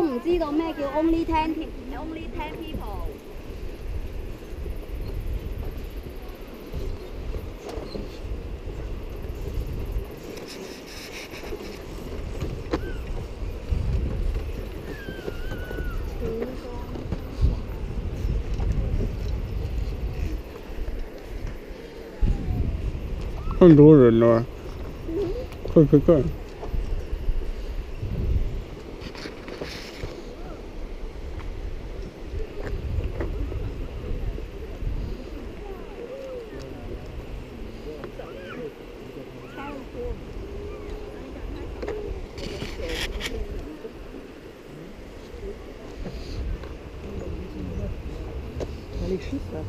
唔知道咩叫 only ten only ten people。很多人了，快快快！Alexis, là.